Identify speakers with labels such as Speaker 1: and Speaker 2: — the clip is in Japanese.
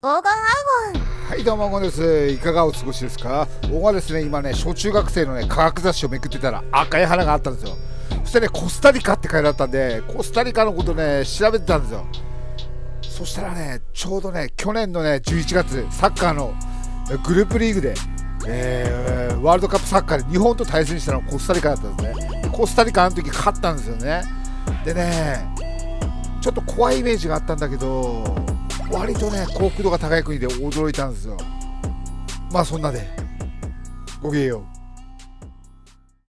Speaker 1: 黄金アゴン。
Speaker 2: はいどうもゴンです。いかがお過ごしですか？僕はですね今ね小中学生のね科学雑誌をめくってたら赤い花があったんですよ。そしてねコスタリカって書いてあったんでコスタリカのことね調べてたんですよ。そしたらねちょうどね去年のね11月サッカーのグループリーグで、えー、ワールドカップサッカーで日本と対戦したのはコスタリカだったんですね。でコスタリカあの時勝ったんですよね。でねちょっと怖いイメージがあったんだけど割とね幸福度が高い国で驚いたんですよ。まあそんなで。ごきげんよう。